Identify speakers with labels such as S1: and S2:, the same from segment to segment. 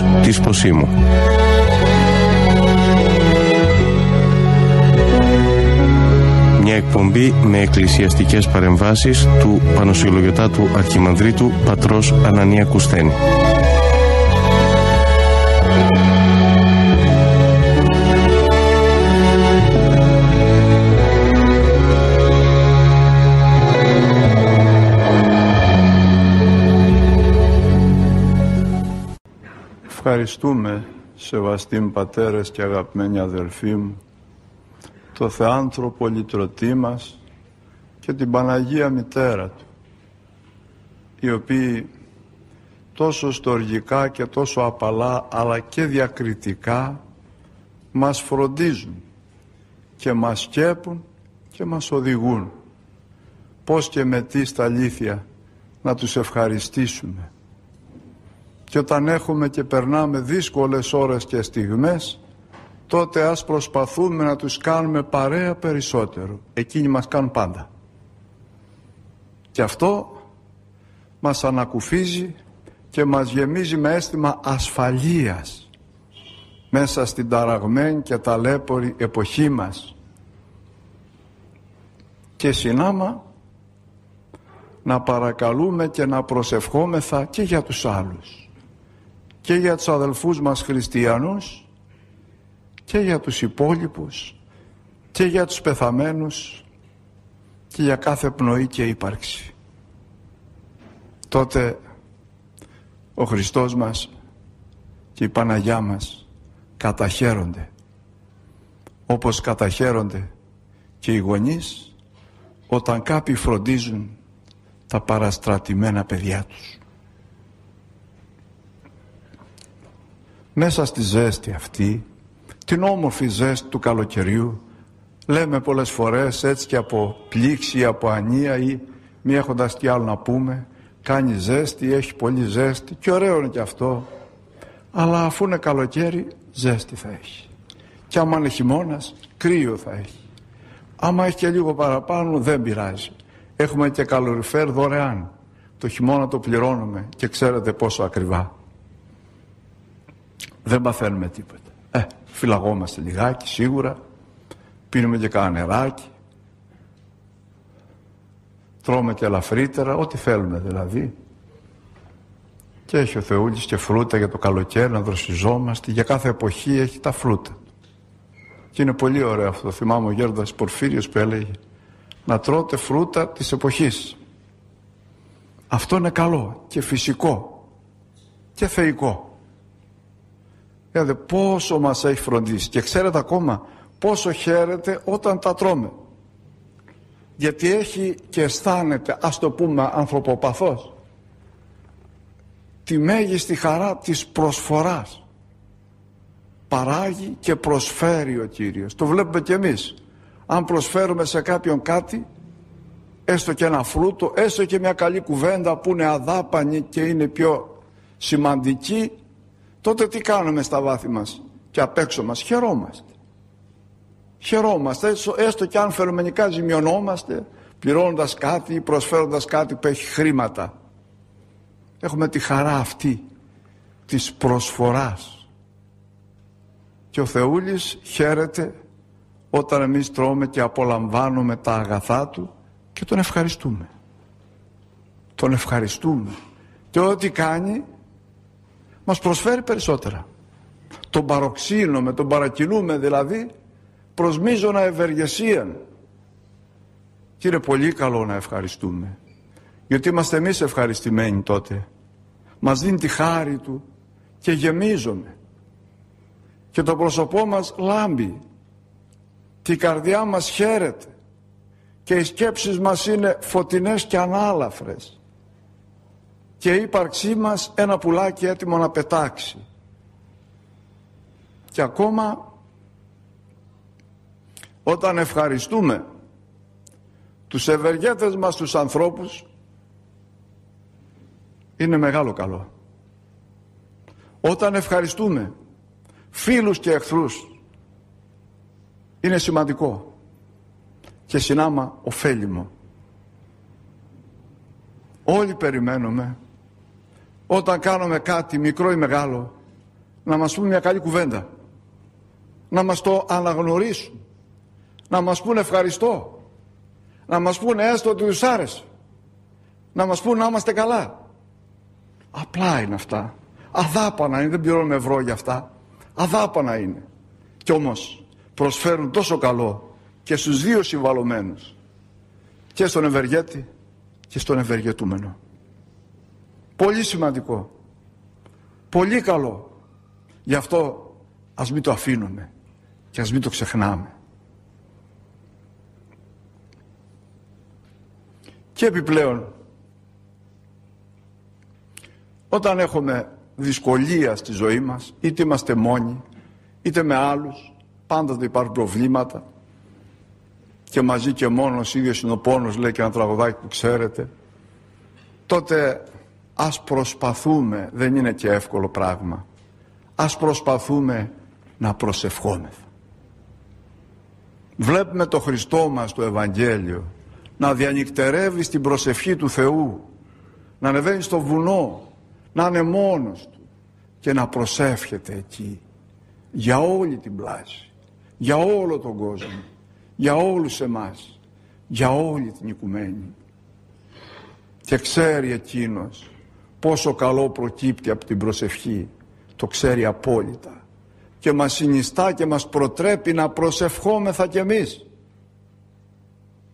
S1: Ύμνος της Ποσίμου. Μια εκπομπή με εκκλησιαστικές παρεμβάσεις του Πανοσυλλογιωτάτου Αρχιμανδρίτου Πατρός Ανανία Κουστένη.
S2: Ευχαριστούμε, σεβαστοί πατέρες και αγαπημένοι αδελφοί μου, το Θεάνθρωπο λυτρωτή μας και την Παναγία Μητέρα Του, οι οποίοι τόσο στοργικά και τόσο απαλά αλλά και διακριτικά μας φροντίζουν και μας σκέπουν και μας οδηγούν. Πώς και με τι στα αλήθεια να τους ευχαριστήσουμε και όταν έχουμε και περνάμε δύσκολες ώρες και στιγμές τότε ας προσπαθούμε να τους κάνουμε παρέα περισσότερο. Εκείνοι μας κάνουν πάντα. Και αυτό μας ανακουφίζει και μας γεμίζει με αίσθημα ασφαλείας μέσα στην ταραγμένη και ταλέπορη εποχή μας. Και συνάμα να παρακαλούμε και να προσευχόμεθα και για τους άλλους και για τους αδελφούς μας χριστιανούς και για τους υπόλοιπους και για τους πεθαμένους και για κάθε πνοή και ύπαρξη. Τότε ο Χριστός μας και η Παναγιά μας καταχαίρονται όπως καταχαίρονται και οι γονείς όταν κάποιοι φροντίζουν τα παραστρατημένα παιδιά τους. Μέσα στη ζέστη αυτή, την όμορφη ζέστη του καλοκαιριού, λέμε πολλές φορές έτσι και από πλήξη ή από ανία ή μη έχοντας τι άλλο να πούμε, κάνει ζέστη, έχει πολύ ζέστη και ωραίο είναι και αυτό, αλλά αφού είναι καλοκαίρι ζέστη θα έχει. Και άμα είναι χειμώνας, κρύο θα έχει. Άμα έχει και λίγο παραπάνω δεν πειράζει. Έχουμε και καλοριφέρ δωρεάν. Το χειμώνα το πληρώνουμε και ξέρετε πόσο ακριβά δεν παθαίνουμε τίποτα. Ε, φυλαγόμαστε λιγάκι σίγουρα, πίνουμε και κάνα νεράκι, τρώμε και ελαφρύτερα, ό,τι θέλουμε δηλαδή. Και έχει ο Θεούλης και φρούτα για το καλοκαίρι να δροσιζόμαστε, για κάθε εποχή έχει τα φρούτα. Και είναι πολύ ωραίο αυτό, θυμάμαι ο Γέροντας Πορφύριος που έλεγε να τρώτε φρούτα της εποχής. Αυτό είναι καλό και φυσικό και θεϊκό. Δηλαδή πόσο μας έχει φροντίσει και ξέρετε ακόμα πόσο χαίρεται όταν τα τρώμε. Γιατί έχει και αισθάνεται, ας το πούμε ανθρωποπαθός, τη μέγιστη χαρά της προσφοράς. Παράγει και προσφέρει ο Κύριος. Το βλέπουμε και εμείς. Αν προσφέρουμε σε κάποιον κάτι, έστω και ένα φρούτο, έστω και μια καλή κουβέντα που είναι αδάπανη και είναι πιο σημαντική, τότε τι κάνουμε στα βάθη μας; Και απ' έξω μας χαιρόμαστε. Χαιρόμαστε έστω και αν φαινομενικά ζημιωνόμαστε πληρώνοντας κάτι ή προσφέροντας κάτι που έχει χρήματα. Έχουμε τη χαρά αυτή της προσφοράς. Και ο Θεούλης χαίρεται όταν εμείς τρώμε και απολαμβάνουμε τα αγαθά Του και τον ευχαριστούμε. Τον ευχαριστούμε. Και ό,τι κάνει μας προσφέρει περισσότερα. Τον παροξύνουμε, τον παρακινούμε δηλαδή προς μείζωνα ευεργεσία. Και είναι πολύ καλό να ευχαριστούμε. Γιατί είμαστε εμείς ευχαριστημένοι τότε. Μας δίνει τη χάρη Του και γεμίζουμε. Και το πρόσωπό μας λάμπει. Και η καρδιά μας χαίρεται. Και οι σκέψεις μας είναι φωτεινές και ανάλαφρες και η ύπαρξή μας ένα πουλάκι έτοιμο να πετάξει. Και ακόμα όταν ευχαριστούμε τους ευεργέτες μας τους ανθρώπους είναι μεγάλο καλό. Όταν ευχαριστούμε φίλους και εχθρούς είναι σημαντικό και συνάμα ωφέλιμο. Όλοι περιμένουμε όταν κάνουμε κάτι μικρό ή μεγάλο να μας πούν μια καλή κουβέντα. Να μας το αναγνωρίσουν. Να μας πούν ευχαριστώ. Να μας πούν έστω ότι τους άρεσε να μας πούν να είμαστε καλά απλά είναι αυτά. Αδάπανα είναι. Δεν πληρώνουμε ευρώ για αυτά. Αδάπανα είναι. Κι όμως προσφέρουν τόσο καλό και στους δύο συμβαλωμένους και στον ευεργέτη και στον ευεργετούμενο πολύ σημαντικό. Πολύ καλό. Γι' αυτό ας μην το αφήνουμε και ας μην το ξεχνάμε. Και επιπλέον όταν έχουμε δυσκολία στη ζωή μας είτε είμαστε μόνοι είτε με άλλους πάντα θα υπάρχουν προβλήματα. Και μαζί και μόνος ίδιος είναι ο πόνος λέει και ένα τραγουδάκι που ξέρετε. Τότε ας προσπαθούμε δεν είναι και εύκολο πράγμα. Ας προσπαθούμε να προσευχόμεθα. Βλέπουμε το Χριστό μας το Ευαγγέλιο να διανυκτερεύει στην προσευχή του Θεού να ανεβαίνει στο βουνό να είναι μόνος του και να προσεύχεται εκεί για όλη την πλάση για όλο τον κόσμο για όλους εμάς για όλη την οικουμένη. Και ξέρει εκείνος πόσο καλό προκύπτει από την προσευχή το ξέρει απόλυτα. Και μας συνιστά και μας προτρέπει να προσευχόμεθα κι εμείς.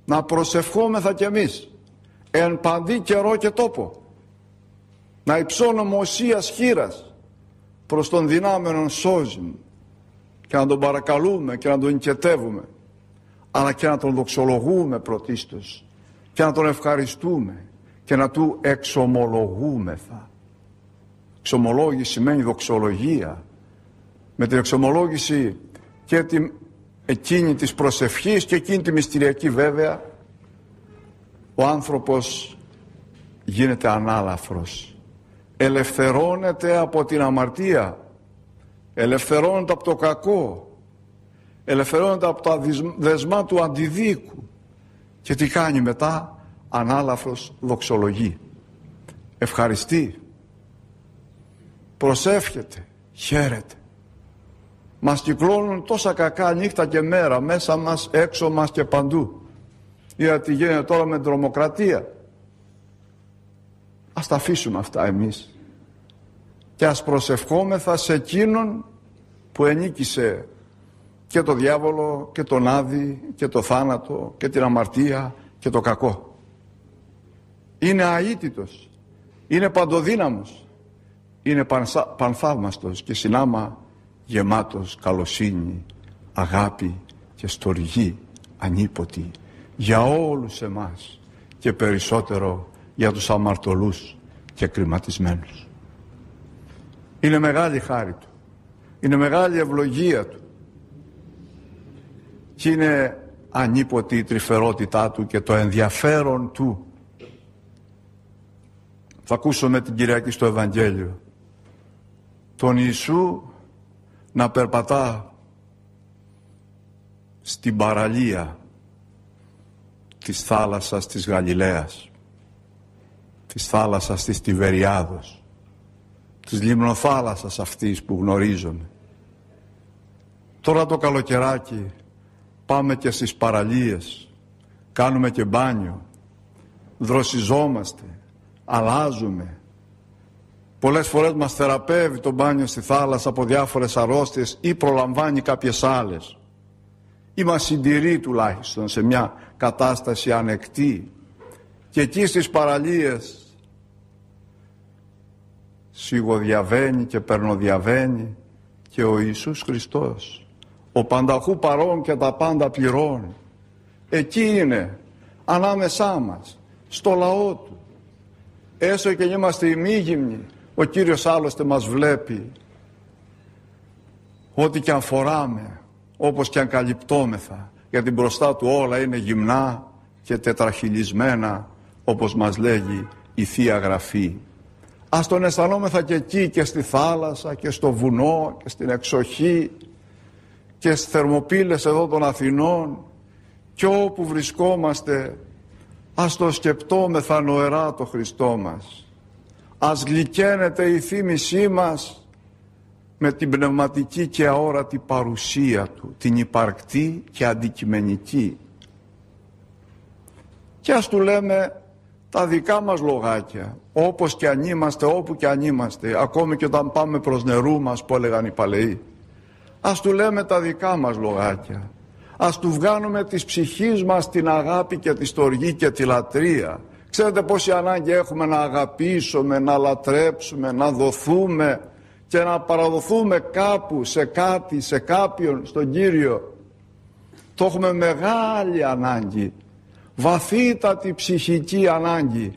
S2: Να προσευχόμεθα κι εμείς. Εν παντή καιρό και τόπο. Να υψώνουμε οσίας χείρας προς τον δυνάμενον σώζην και να τον παρακαλούμε και να τον νικετεύουμε αλλά και να τον δοξολογούμε πρωτίστως. Και να τον ευχαριστούμε και να του εξομολογούμεθα. Εξομολόγηση σημαίνει δοξολογία. Με την εξομολόγηση και την εκείνη της προσευχής και εκείνη τη μυστηριακή βέβαια ο άνθρωπος γίνεται ανάλαφρος ελευθερώνεται από την αμαρτία ελευθερώνεται από το κακό ελευθερώνεται από τα δεσμά του αντιδίκου και τι κάνει μετά; Ανάλαφρος δοξολογεί. Ευχαριστεί. Προσεύχεται. Χαίρεται. Μας κυκλώνουν τόσα κακά νύχτα και μέρα μέσα μας, έξω μας και παντού. Είδα τι γίνεται τώρα με την τρομοκρατία. Ας τα αφήσουμε αυτά εμείς. Και ας προσευχόμεθα σε εκείνον που ενίκησε και το διάβολο και τον άδη και το θάνατο και την αμαρτία και το κακό. Είναι αίτητος, είναι παντοδύναμος, είναι πανθαύμαστος και συνάμα γεμάτος καλοσύνη, αγάπη και στοργή ανίποτη για όλους εμάς και περισσότερο για τους αμαρτωλούς και κρυματισμένους. Είναι μεγάλη χάρη Του. Είναι μεγάλη ευλογία Του. Και είναι ανίποτη η τρυφερότητά Του και το ενδιαφέρον Του. Θα ακούσουμε την Κυριακή στο Ευαγγέλιο. Τον Ιησού να περπατά στην παραλία της θάλασσας της Γαλιλαίας, της θάλασσας της Τιβεριάδος της λιμνοθάλασσας αυτής που γνωρίζουμε. Τώρα το καλοκαιράκι πάμε και στις παραλίες, κάνουμε και μπάνιο, δροσιζόμαστε, αλλάζουμε. Πολλές φορές μας θεραπεύει το μπάνιο στη θάλασσα από διάφορες αρρώστιες ή προλαμβάνει κάποιες άλλες. Ή μας συντηρεί τουλάχιστον σε μια κατάσταση ανεκτή. Και εκεί στις παραλίες σιγοδιαβαίνει και περνοδιαβαίνει και ο Ιησούς Χριστός ο πανταχού παρών και τα πάντα πληρώνει εκεί είναι ανάμεσά μας στο λαό του έστω και είμαστε ημίγυμνοι ο Κύριος άλλωστε μας βλέπει. Ό,τι και αν φοράμε όπως και αν καλυπτόμεθα γιατί μπροστά του όλα είναι γυμνά και τετραχυλισμένα όπως μας λέγει η Θεία Γραφή. Ας τον αισθανόμεθα και εκεί και στη θάλασσα και στο βουνό και στην εξοχή και στις θερμοπύλες εδώ των Αθηνών και όπου βρισκόμαστε ας το σκεπτόμεθα νοερά το Χριστό μας ας γλυκαίνεται η θύμησή μας με την πνευματική και αόρατη παρουσία Του, την υπαρκτή και αντικειμενική. Και ας Του λέμε τα δικά μας λογάκια, όπως και αν είμαστε, όπου και αν είμαστε, ακόμη και όταν πάμε προς νερού μας που έλεγαν οι παλαιοί. Ας Του λέμε τα δικά μας λογάκια. Ας Του βγάνουμε της ψυχής μας την αγάπη και τη στοργή και τη λατρεία. Ξέρετε πόση ανάγκη έχουμε να αγαπήσουμε, να λατρέψουμε, να δοθούμε και να παραδοθούμε κάπου, σε κάτι, σε κάποιον, στον Κύριο. Το έχουμε μεγάλη ανάγκη, βαθύτατη ψυχική ανάγκη,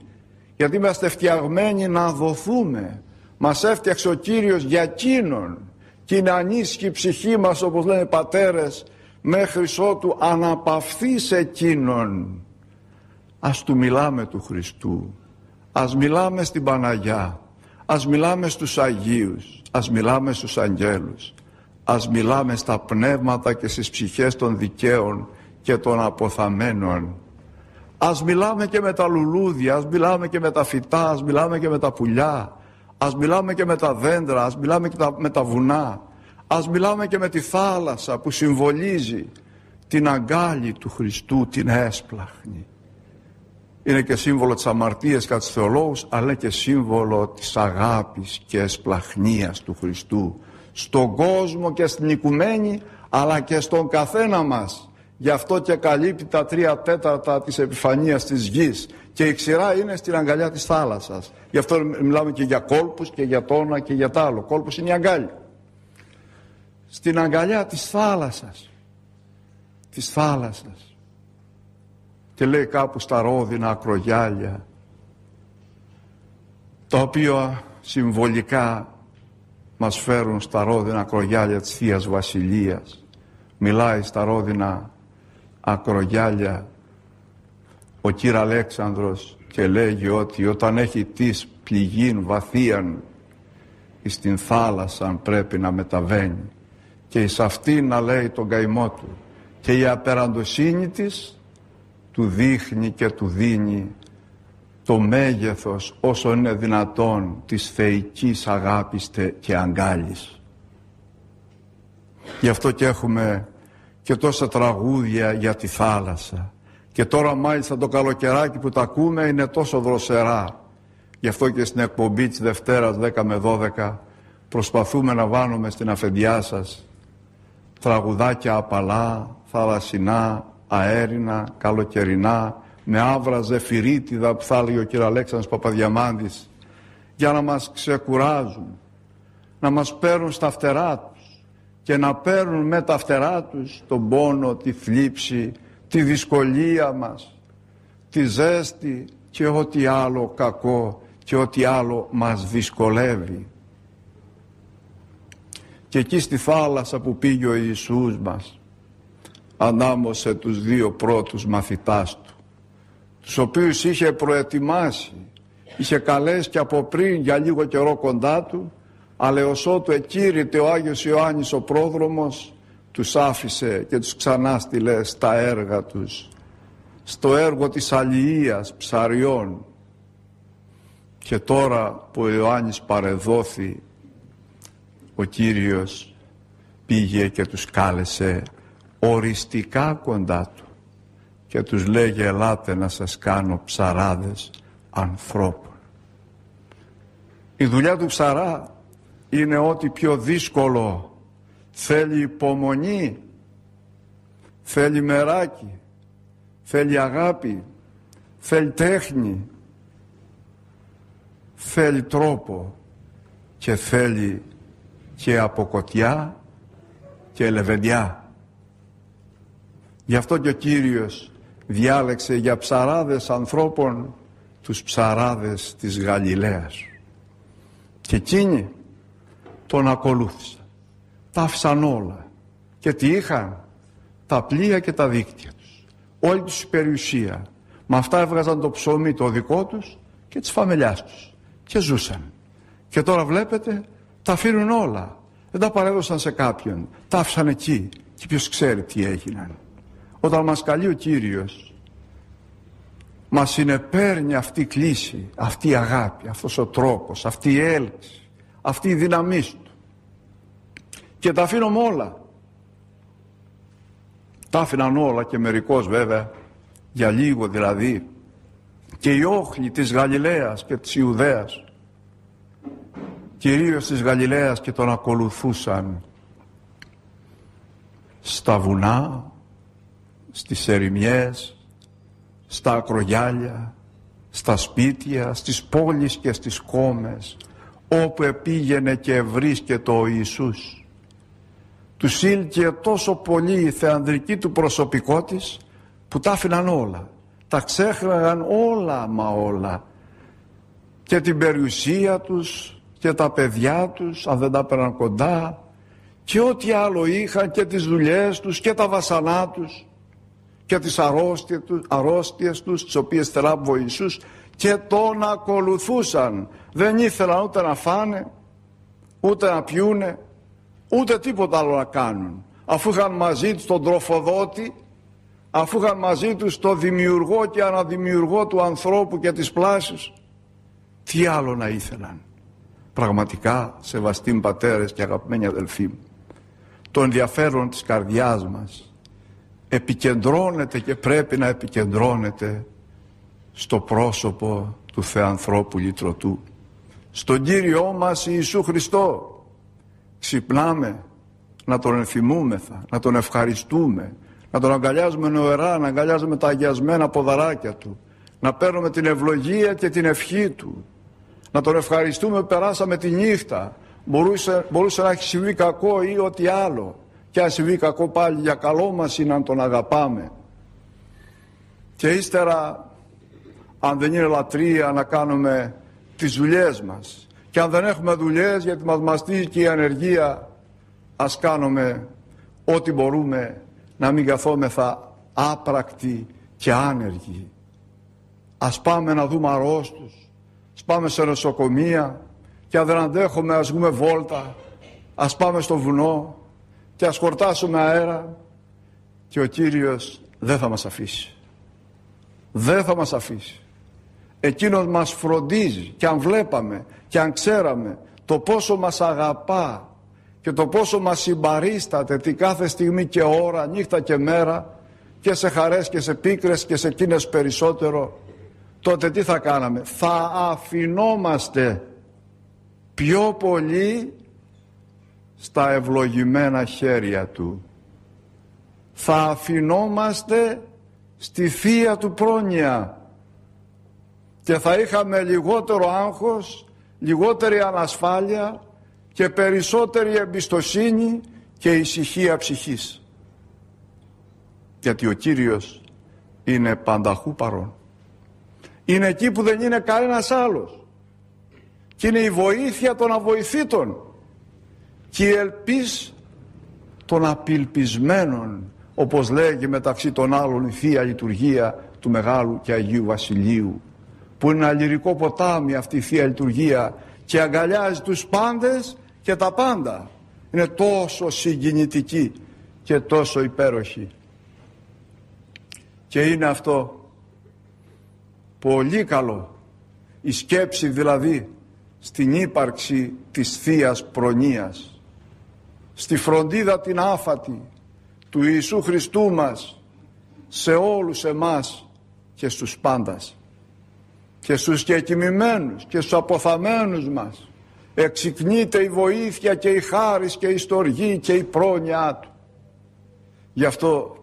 S2: γιατί είμαστε φτιαγμένοι να δοθούμε. Μας έφτιαξε ο Κύριος για εκείνον και είναι ανήσυχη η ψυχή μας όπως λένε οι πατέρες μέχρι ότου αναπαυθεί σε εκείνον. Ας του μιλάμε του Χριστού, ας μιλάμε στην Παναγιά, ας μιλάμε στους Αγίους, Ας μιλάμε στους αγγέλους. Ας μιλάμε στα πνεύματα και στις ψυχές των δικαίων και των αποθαμένων. Ας μιλάμε και με τα λουλούδια, ας μιλάμε και με τα φυτά, ας μιλάμε και με τα πουλιά. Ας μιλάμε και με τα δέντρα, ας μιλάμε και με τα βουνά. Ας μιλάμε και με τη θάλασσα που συμβολίζει την αγκάλη του Χριστού, την έσπλαχνη. Είναι και σύμβολο της αμαρτίας κατά τους θεολόγους αλλά και σύμβολο της αγάπης και εσπλαχνίας του Χριστού στον κόσμο και στην οικουμένη αλλά και στον καθένα μας. Γι' αυτό και καλύπτει τα τρία τέταρτα της επιφανείας της γης και η ξηρά είναι στην αγκαλιά της θάλασσας. Γι' αυτό μιλάμε και για κόλπους και για τόνα και για τ' άλλο. Κόλπους είναι η αγκάλια στην αγκαλιά της θάλασσας. Της θάλασσας. Και λέει κάπου στα ρόδινα ακρογιάλια τα οποία συμβολικά μας φέρουν στα ρόδινα ακρογιάλια της Θείας Βασιλείας. Μιλάει στα ρόδινα ακρογιάλια ο κύρα Αλέξανδρος και λέγει ότι όταν έχει της πληγήν βαθίαν στην θάλασσα πρέπει να μεταβαίνει και εις αυτήν να λέει τον καημό του και η απεραντοσύνη της του δείχνει και του δίνει το μέγεθος όσο είναι δυνατόν της θεϊκής αγάπης και αγκάλης. Γι' αυτό και έχουμε και τόσα τραγούδια για τη θάλασσα. Και τώρα μάλιστα το καλοκαιράκι που τα ακούμε είναι τόσο δροσερά. Γι' αυτό και στην εκπομπή της Δευτέρας 10 με 12 προσπαθούμε να βάλουμε στην αφεντιά σας τραγουδάκια απαλά, θαλασσινά, αέρινα, καλοκαιρινά, με άβρα ζεφυρίτιδα που θα έλεγε ο κ. Αλέξανδρος Παπαδιαμάντης για να μας ξεκουράζουν, να μας παίρνουν στα φτερά τους και να παίρνουν με τα φτερά τους τον πόνο, τη θλίψη, τη δυσκολία μας, τη ζέστη και ό,τι άλλο κακό και ό,τι άλλο μας δυσκολεύει. Και εκεί στη θάλασσα που πήγε ο Ιησούς μας ανάμωσε τους δύο πρώτους μαθητάς του τους οποίους είχε προετοιμάσει είχε καλέσει και από πριν για λίγο καιρό κοντά του αλλά ως ότου εκήρυτε ο Άγιος Ιωάννης ο πρόδρομος τους άφησε και τους ξανά στείλε στα έργα τους στο έργο της αλληλείας ψαριών. Και τώρα που ο Ιωάννης παρεδόθη ο Κύριος πήγε και τους κάλεσε οριστικά κοντά του και τους λέγει ελάτε να σας κάνω ψαράδες ανθρώπων. Η δουλειά του ψαρά είναι ό,τι πιο δύσκολο θέλει υπομονή, θέλει μεράκι, θέλει αγάπη, θέλει τέχνη, θέλει τρόπο και θέλει και αποκοτιά και λεβεντιά. Γι' αυτό και ο Κύριος διάλεξε για ψαράδες ανθρώπων τους ψαράδες της Γαλιλαίας. Και εκείνοι τον ακολούθησαν. Τα άφησαν όλα. Και τι είχαν. Τα πλοία και τα δίκτυα τους. Όλη τους η περιουσία. Με αυτά έβγαζαν το ψωμί το δικό τους και της φαμελιάς τους. Και ζούσαν. Και τώρα βλέπετε τα αφήνουν όλα. Δεν τα παρέδωσαν σε κάποιον. Τα άφησαν εκεί. Και ποιος ξέρει τι έγιναν. Όταν μας καλεί ο Κύριος μας συνεπέρνει αυτή η κλίση, αυτή η αγάπη, αυτός ο τρόπος, αυτή η έλξη, αυτή η δύναμή του. και τα αφήνω όλα. Τα άφηναν όλα και μερικός βέβαια, για λίγο δηλαδή, και οι όχλοι της Γαλιλαίας και της Ιουδαίας, κυρίως της Γαλιλαίας και τον ακολουθούσαν στα βουνά, στις ερημιές, στα ακρογιάλια, στα σπίτια, στις πόλεις και στις κόμες, όπου επήγαινε και βρίσκεται ο Ιησούς. Τους ήλκε τόσο πολύ η θεανδρική του προσωπικό της, που τα άφηναν όλα. Τα ξέχναγαν όλα μα όλα. Και την περιουσία τους και τα παιδιά τους, αν δεν τα έπαιρναν κοντά, και ό,τι άλλο είχαν και τις δουλειές τους και τα βασανά τους και τις αρρώστιες τους, αρρώστιες τους τις οποίες θεράπευε ο Ιησούς και τον ακολουθούσαν. Δεν ήθελαν ούτε να φάνε, ούτε να πιούνε, ούτε τίποτα άλλο να κάνουν. Αφού είχαν μαζί τους τον τροφοδότη, αφού είχαν μαζί τους τον δημιουργό και αναδημιουργό του ανθρώπου και της πλάσης, τι άλλο να ήθελαν. Πραγματικά, σεβαστοί πατέρες και αγαπημένοι αδελφοί μου, το ενδιαφέρον της καρδιάς μας επικεντρώνεται και πρέπει να επικεντρώνεται στο πρόσωπο του Θεανθρώπου Λυτρωτού. Στον Κύριό μας Ιησού Χριστό ξυπνάμε να τον ενθυμούμεθα να τον ευχαριστούμε να τον αγκαλιάζουμε νοερά να αγκαλιάζουμε τα αγιασμένα ποδαράκια του να παίρνουμε την ευλογία και την ευχή του να τον ευχαριστούμε που περάσαμε τη νύχτα. Μπορούσε, μπορούσε να έχει συμβεί κακό ή ό,τι άλλο. Και αν συμβεί κακό πάλι για καλό μας είναι να τον αγαπάμε. Και ύστερα αν δεν είναι λατρεία να κάνουμε τις δουλειές μας. Και αν δεν έχουμε δουλειές γιατί μας μαστίζει και η ανεργία ας κάνουμε ό,τι μπορούμε να μην καθόμεθα άπρακτοι και άνεργοι. Ας πάμε να δούμε αρρώστους. ας πάμε σε νοσοκομεία και αν δεν αντέχουμε ας βγούμε βόλτα. Ας πάμε στο βουνό και ας χορτάσουμε αέρα. Και ο Κύριος δεν θα μας αφήσει. Δεν θα μας αφήσει. Εκείνος μας φροντίζει και αν βλέπαμε και αν ξέραμε το πόσο μας αγαπά και το πόσο μας συμπαρίσταται τη κάθε στιγμή και ώρα, νύχτα και μέρα και σε χαρές και σε πίκρες και σε εκείνες περισσότερο τότε τι θα κάναμε; Θα αφινόμαστε πιο πολύ στα ευλογημένα χέρια Του θα αφινόμαστε στη Θεία Του πρόνοια και θα είχαμε λιγότερο άγχος, λιγότερη ανασφάλεια και περισσότερη εμπιστοσύνη και ησυχία ψυχής. Γιατί ο Κύριος είναι πανταχού παρόν. Είναι εκεί που δεν είναι κανένας άλλος. Και είναι η βοήθεια των αβοηθήτων και η ελπίς των απιλπισμένων όπως λέγει μεταξύ των άλλων η Θεία Λειτουργία του Μεγάλου και Αγίου Βασιλείου που είναι ένα λυρικό ποτάμι αυτή η Θεία Λειτουργία και αγκαλιάζει τους πάντες και τα πάντα. Είναι τόσο συγκινητική και τόσο υπέροχη. Και είναι αυτό πολύ καλό. Η σκέψη δηλαδή στην ύπαρξη της Θείας Προνοίας. Στη φροντίδα την άφατη του Ιησού Χριστού μας σε όλους εμάς και στους πάντας και στους κεκοιμημένους και στους αποθαμένους μας εξυκνείται η βοήθεια και η χάρις και η στοργή και η πρόνοιά Του. Γι' αυτό,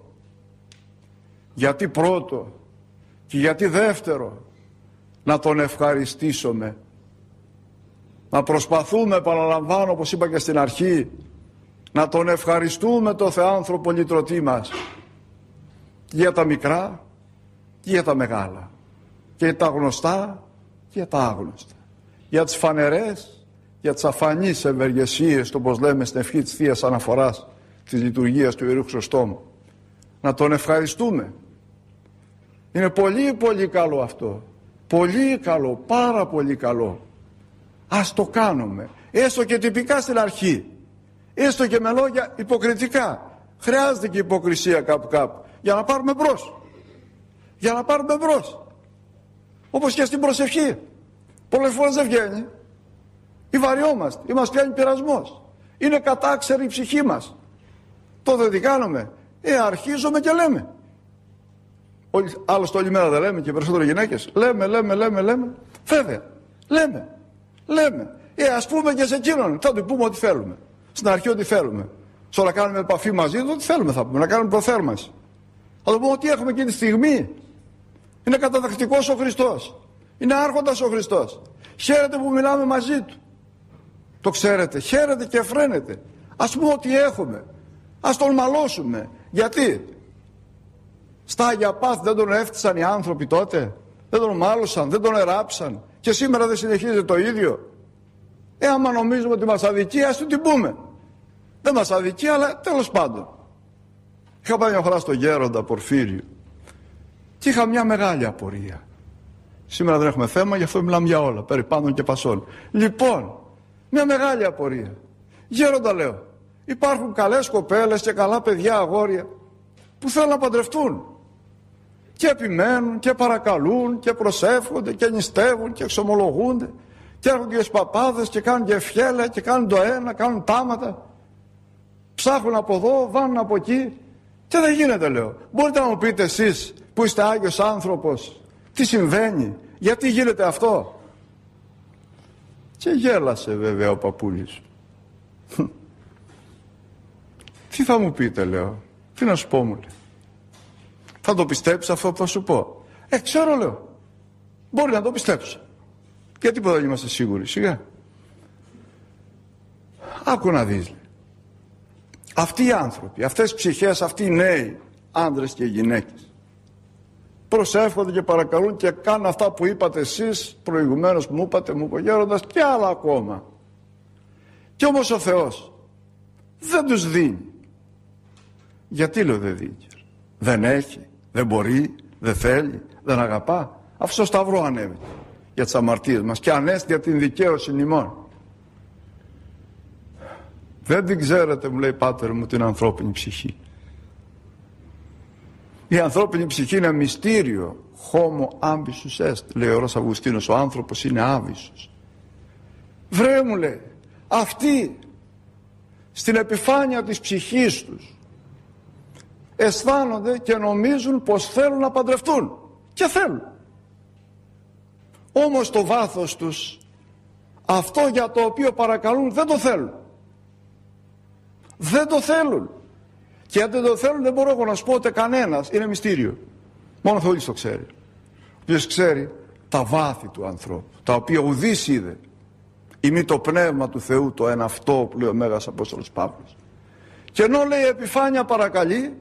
S2: γιατί πρώτο και γιατί δεύτερο να Τον ευχαριστήσουμε. Να προσπαθούμε, επαναλαμβάνω όπως είπα και στην αρχή, να Τον ευχαριστούμε το Θεάνθρωπο λυτρωτή μας για τα μικρά και για τα μεγάλα και τα γνωστά και τα άγνωστα. Για τις φανερές, για τις αφανείς ευεργεσίες, το όπως λέμε στην ευχή της Θείας Αναφοράς της λειτουργίας του Ιερού Χρυστόμου. Να τον ευχαριστούμε. Είναι πολύ πολύ καλό αυτό. Πολύ καλό, πάρα πολύ καλό. Ας το κάνουμε. Έστω και τυπικά στην αρχή. Έστω και με λόγια υποκριτικά. Χρειάζεται και υποκρισία κάπου κάπου. Για να πάρουμε μπρος. Για να πάρουμε μπρος. Όπως και στην προσευχή. Πολλές φορές δεν βγαίνει. Ή βαριόμαστε, ή μας πιάνει πειρασμός. Είναι κατάξερη η ψυχή μας. Τότε τι κάνουμε. Ε, αρχίζουμε και λέμε. Άλλωστε όλη μέρα δεν λέμε και περισσότερο γυναίκες. Λέμε, λέμε, λέμε, λέμε. Βέβαια. Λέμε. Λέμε. Ε, ας πούμε και σε εκείνον. Θα του πούμε ό,τι θέλουμε. Στην αρχή ό,τι θέλουμε. Σε όλα κάνουμε επαφή μαζί του, ό,τι θέλουμε θα πούμε. Να κάνουμε προθέρμανση. Θα του πούμε ότι έχουμε εκείνη τη στιγμή. Είναι καταδεκτικός ο Χριστός. Είναι άρχοντας ο Χριστός. Χαίρετε που μιλάμε μαζί του. Το ξέρετε. Χαίρετε και φρένετε. Ας πούμε ότι έχουμε. Ας τον μαλώσουμε. Γιατί; Στα Άγια Πάθ δεν τον έφτισαν οι άνθρωποι τότε. Δεν τον μάλωσαν, δεν τον εράψαν. Και σήμερα δεν συνεχίζει το ίδιο. Ε, άμα νομίζουμε ότι μας αδικεί, ας του την πούμε. Δεν μας αδικεί, αλλά τέλος πάντων. Είχα πάει μια φορά στο Γέροντα Πορφύριο και είχα μια μεγάλη απορία. Σήμερα δεν έχουμε θέμα, γι' αυτό μιλάμε για όλα, περί πάντων και πασών. Λοιπόν, μια μεγάλη απορία. Γέροντα λέω, υπάρχουν καλές κοπέλες και καλά παιδιά αγόρια που θέλουν να παντρευτούν. Και επιμένουν και παρακαλούν και προσεύχονται και νηστεύουν και εξομολογούνται και έρχονται και παπάδες και κάνουν και ευχέλα και κάνουν το ένα, κάνουν τάματα. Ψάχνουν από εδώ, βάνουν από εκεί και δεν γίνεται λέω. Μπορείτε να μου πείτε εσείς που είστε Άγιος άνθρωπος τι συμβαίνει, γιατί γίνεται αυτό; Και γέλασε βέβαια ο παππούλης. Τι θα μου πείτε λέω, τι να σου πω μου λέει. Θα το πιστέψεις αυτό που θα σου πω. Ε, ξέρω λέω. Μπορεί να το πιστέψω. Γιατί δεν είμαστε σίγουροι, σιγά. Άκου να δεις. Αυτοί οι άνθρωποι, αυτές οι ψυχές, αυτοί οι νέοι, άνδρες και γυναίκες, προσεύχονται και παρακαλούν και κάνουν αυτά που είπατε εσείς προηγουμένως που μου είπατε, μου είπε και άλλα ακόμα. Και όμως ο Θεός δεν τους δίνει. Γιατί λέω δεν δίνει. Δεν έχει, δεν μπορεί, δεν θέλει, δεν αγαπά. Αυτό στο Σταυρό ανέβηκε για τις αμαρτίες μας και ανέστη για την δικαίωση ημών. Δεν την ξέρετε μου λέει πάτερ μου την ανθρώπινη ψυχή. Η ανθρώπινη ψυχή είναι μυστήριο. Homo ambitious est, λέει ο Ρος Αυγουστίνος, ο άνθρωπος είναι άβυσος. Βρέ μου λέει, αυτοί στην επιφάνεια της ψυχής τους αισθάνονται και νομίζουν πως θέλουν να παντρευτούν. Και θέλουν. Όμως το βάθος τους αυτό για το οποίο παρακαλούν δεν το θέλουν. Δεν το θέλουν. Και αν δεν το θέλουν δεν μπορώ εγώ να σου πω ούτε κανένας. Είναι μυστήριο. Μόνο Θεός το ξέρει. Ο ξέρει τα βάθη του ανθρώπου, τα οποία ουδής είδε. Ημί το πνεύμα του Θεού το ένα αυτό που λέει ο Μέγας Απόστολος Παύλος. Και ενώ λέει επιφάνεια παρακαλεί,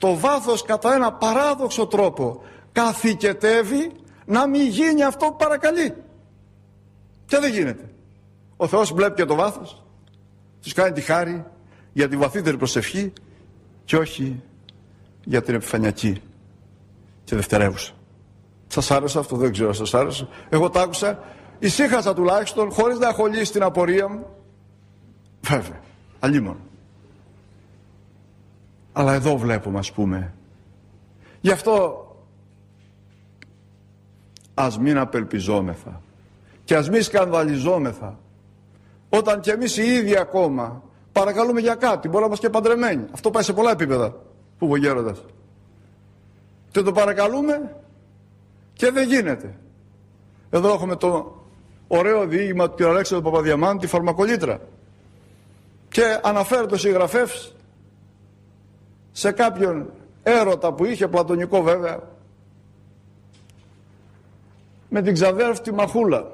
S2: το βάθος κατά ένα παράδοξο τρόπο καθηκετεύει να μην γίνει αυτό που παρακαλεί. Και δεν γίνεται. Ο Θεός βλέπει και το βάθος, τους κάνει τη χάρη για τη βαθύτερη προσευχή και όχι για την επιφανειακή και δευτερεύουσα. Σας άρεσε αυτό, δεν ξέρω, σας άρεσε. Εγώ τα άκουσα, ησύχασα τουλάχιστον, χωρίς να αχολήσει την απορία μου. Βέβαια, αλλήμον. Αλλά εδώ βλέπουμε, ας πούμε. Γι' αυτό ας μην απελπιζόμεθα και ας μην σκανδαλιζόμεθα όταν και εμείς οι ίδιοι ακόμα παρακαλούμε για κάτι, μπορεί να είμαστε και παντρεμένοι. Αυτό πάει σε πολλά επίπεδα που είπε ο γέροντας. Και το παρακαλούμε και δεν γίνεται. Εδώ έχουμε το ωραίο διήγημα του κ. Αλέξανδρου Παπαδιαμάντη, τη φαρμακολίτρα. Και αναφέρει ο συγγραφεύς σε κάποιον έρωτα που είχε, πλατωνικό βέβαια, με την ξαδέρφτη Μαχούλα.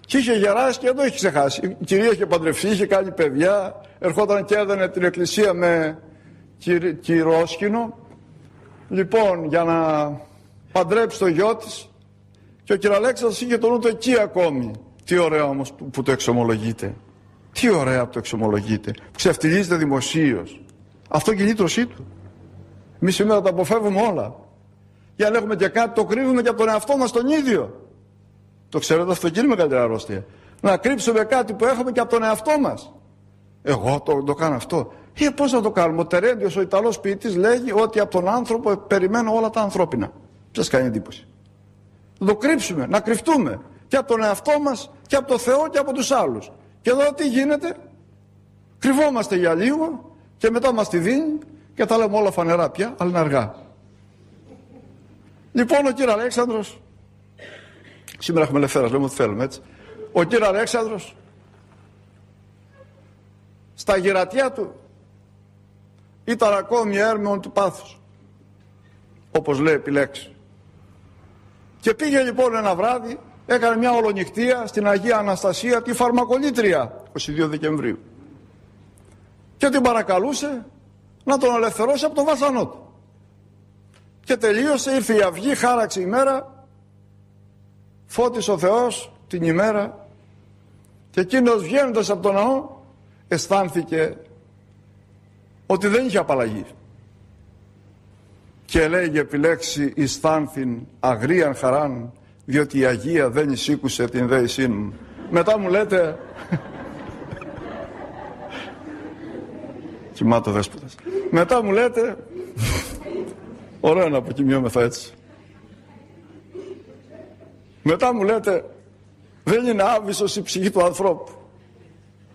S2: Και είχε γεράσει και εδώ είχε ξεχάσει. Η κυρία είχε παντρευτεί, είχε κάνει παιδιά, ερχόταν και έδαινε την εκκλησία με κυρόσκηνο. Λοιπόν, για να παντρέψει το γιο της. Και ο κ. Αλέξανδρος είχε τον νου εκεί ακόμη. Τι ωραία όμως που το εξομολογείτε. Τι ωραία που το εξομολογείτε. Που ξεφτιλίζεται δημοσίως. Αυτό και η λύτρωσή του. Εμείς σήμερα τα αποφεύγουμε όλα. Και αν έχουμε και κάτι το κρύβουμε και από τον εαυτό μας τον ίδιο. Το ξέρετε αυτό και είναι μεγαλύτερη αρρώστια. Να κρύψουμε κάτι που έχουμε και από τον εαυτό μας. Εγώ το, το κάνω αυτό. Ή ε, πώς να το κάνουμε; Ο Τερέντιος ο Ιταλός ποιητής λέγει ότι από τον άνθρωπο περιμένω όλα τα ανθρώπινα. Σας κάνει εντύπωση. Να το κρύψουμε, να κρυφτούμε. Και από τον εαυτό μας και από το Θεό και από τους άλλους. Και εδώ τι γίνεται; Κρυβόμαστε για λίγο και μετά μας τη δίνει και τα λέμε όλα φανερά πια, αλλά είναι αργά. Λοιπόν ο κύριο Αλέξανδρος, σήμερα έχουμε ελευθέρα, λέμε ό,τι θέλουμε έτσι. Ο κύριο Αλέξανδρος, στα γυρατιά του ήταν ακόμη έρμεον του πάθους, όπως λέει επιλέξει. Και πήγε λοιπόν ένα βράδυ, έκανε μια ολονυχτία στην Αγία Αναστασία, τη φαρμακολήτρια, 22 Δεκεμβρίου. Και την παρακαλούσε να τον ελευθερώσει από τον βάσανό του. Και τελείωσε, ήρθε η αυγή, χάραξε η μέρα, φώτισε ο Θεός την ημέρα και εκείνος βγαίνοντας από τον ναό αισθάνθηκε ότι δεν είχε απαλλαγή. Και λέγει επιλέξει αισθάνθην αγρίαν χαράν διότι η Αγία δεν εισήκουσε την δέησή μου. Μετά μου λέτε κοιμάται ο δέσποτας. Μετά μου λέτε Ωραία να αποκοιμιόμεθα έτσι. Μετά μου λέτε, δεν είναι άβυσος η ψυχή του ανθρώπου.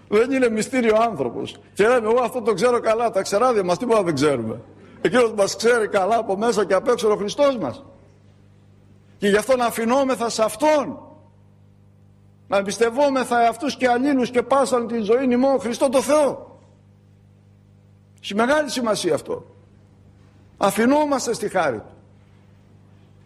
S2: Δεν είναι μυστήριο άνθρωπος. Και λέμε, εγώ αυτό το ξέρω καλά, τα ξεράδια μας τίποτα δεν ξέρουμε. Εκείνος μας ξέρει καλά από μέσα και απ' έξω ο Χριστός μας. Και γι' αυτό να αφινόμεθα σε Αυτόν. Να εμπιστευόμεθα αυτούς και αλλήλους και πάσαν τη ζωή νημό Χριστό το Θεό. Έχει μεγάλη σημασία αυτό. Αφινόμαστε στη χάρη του.